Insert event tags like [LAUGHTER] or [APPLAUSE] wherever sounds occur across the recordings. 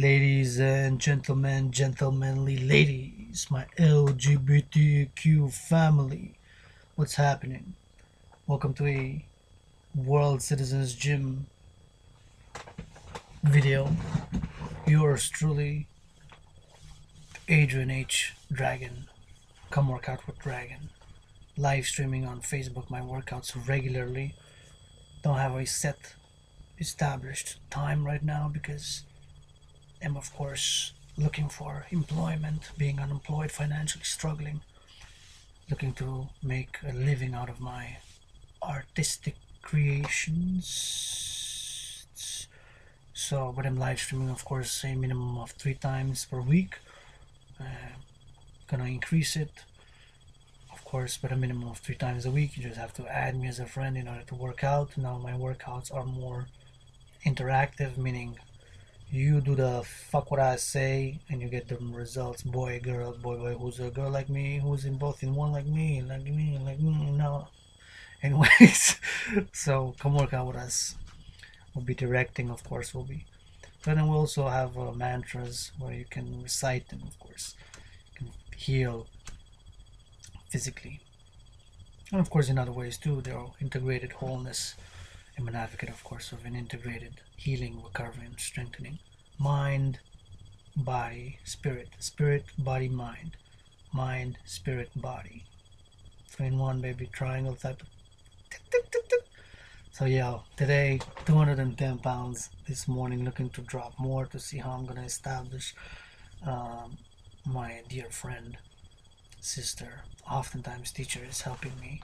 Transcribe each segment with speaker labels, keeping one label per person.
Speaker 1: Ladies and gentlemen, gentlemanly ladies, my LGBTQ family, what's happening? Welcome to a World Citizens Gym video. Yours truly, Adrian H. Dragon. Come work out with Dragon. Live streaming on Facebook my workouts regularly. Don't have a set established time right now because am of course looking for employment, being unemployed, financially struggling, looking to make a living out of my artistic creations. So, but I'm live streaming, of course, a minimum of three times per week. Uh, gonna increase it, of course, but a minimum of three times a week. You just have to add me as a friend in order to work out. Now, my workouts are more interactive, meaning you do the fuck what I say and you get the results. Boy, girl, boy, boy, who's a girl like me, who's in both in one like me, like me, like me, no. Anyways, [LAUGHS] so come work out with us. We'll be directing, of course, we'll be. But then we also have uh, mantras where you can recite them, of course. You can heal physically. And of course, in other ways too, they're integrated wholeness I'm an advocate, of course, of an integrated healing, recovery, and strengthening. Mind, body, spirit. Spirit, body, mind. Mind, spirit, body. Three in one, baby. Triangle type. So, yeah, today, 210 pounds this morning, looking to drop more to see how I'm going to establish um, my dear friend, sister, oftentimes teacher, is helping me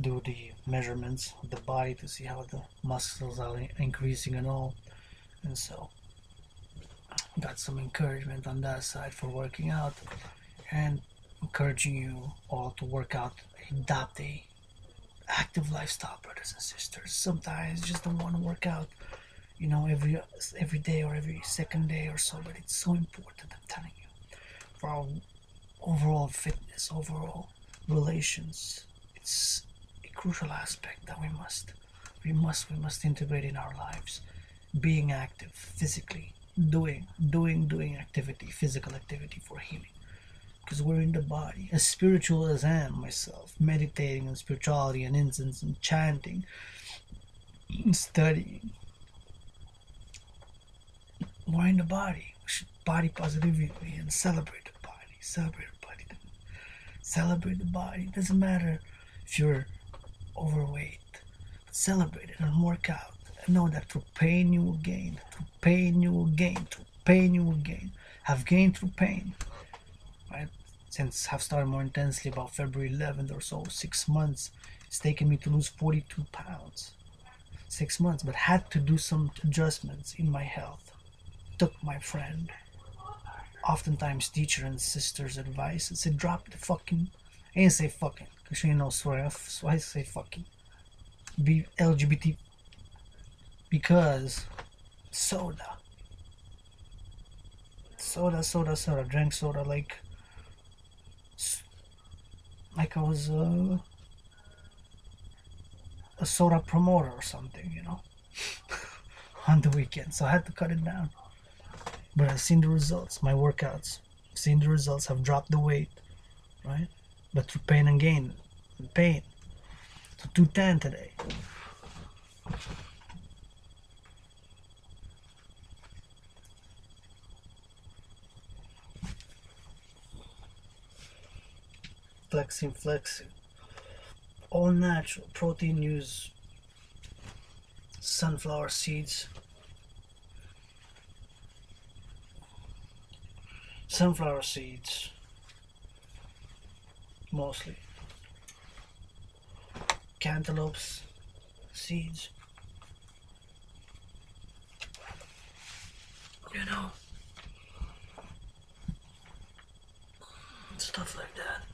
Speaker 1: do the measurements of the body to see how the muscles are increasing and all. And so got some encouragement on that side for working out and encouraging you all to work out adopt a active lifestyle brothers and sisters. Sometimes just don't want to work out you know every every day or every second day or so but it's so important i'm telling you. For our overall fitness overall relations it's crucial aspect that we must we must we must integrate in our lives. Being active physically doing doing doing activity physical activity for healing. Because we're in the body. As spiritual as i am myself meditating on spirituality and incense and chanting and studying. We're in the body. We should body positivity and celebrate the body celebrate the body. Celebrate the body. It doesn't matter if you're overweight. Celebrate it and work out. And know that through pain you will gain. Through pain you will gain. Through pain you will gain. Have gained through pain. Right? Since I've started more intensely about February 11th or so, six months, it's taken me to lose 42 pounds. Six months, but had to do some adjustments in my health. Took my friend, oftentimes teacher and sister's advice and said, drop the fucking, I didn't say fucking, because she knows swear off, so I say fucking be LGBT because soda. Soda, soda, soda. Drank soda like like I was a, a soda promoter or something, you know, [LAUGHS] on the weekend. So I had to cut it down. But I've seen the results, my workouts. I've seen the results. I've dropped the weight, right? But through pain and gain. Pain. So 210 today. Flexing, flexing. All natural protein use sunflower seeds. Sunflower seeds mostly. Cantaloupes seeds. You know stuff like that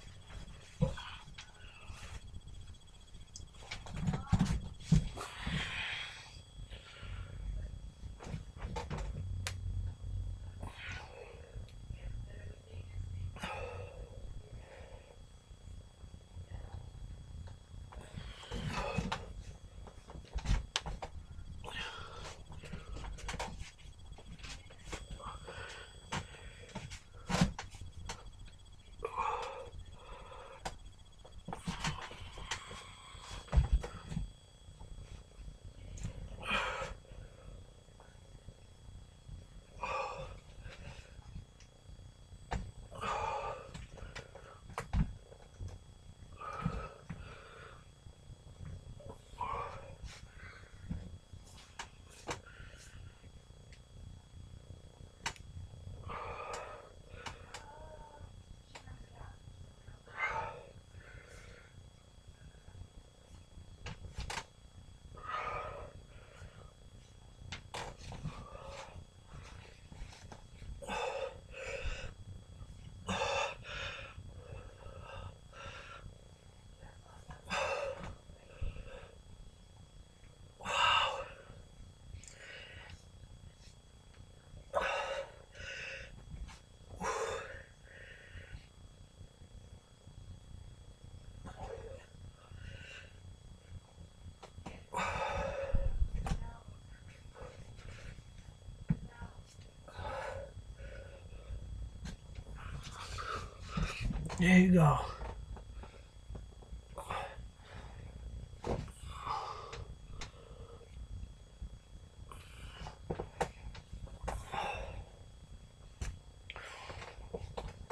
Speaker 1: There you go.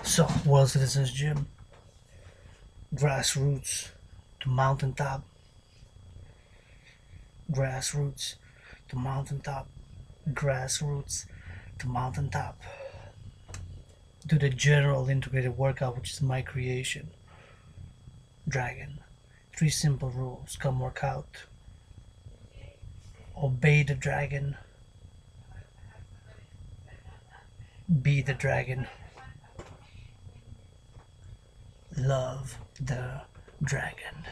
Speaker 1: So, World Citizens Gym, grassroots to mountaintop, grassroots to mountaintop, grassroots to mountaintop. Do the general integrated workout, which is my creation. Dragon. Three simple rules come work out. Obey the dragon. Be the dragon. Love the dragon.